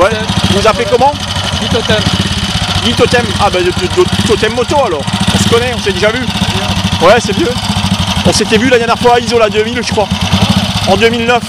Ouais. Vous vous appelez comment Du totem. Guy Totem. Ah bah de, Totem Moto alors. On se connaît, on s'est déjà vu. Ouais, c'est vieux. On s'était vu la dernière fois à Isola 2000, je crois. En 2009.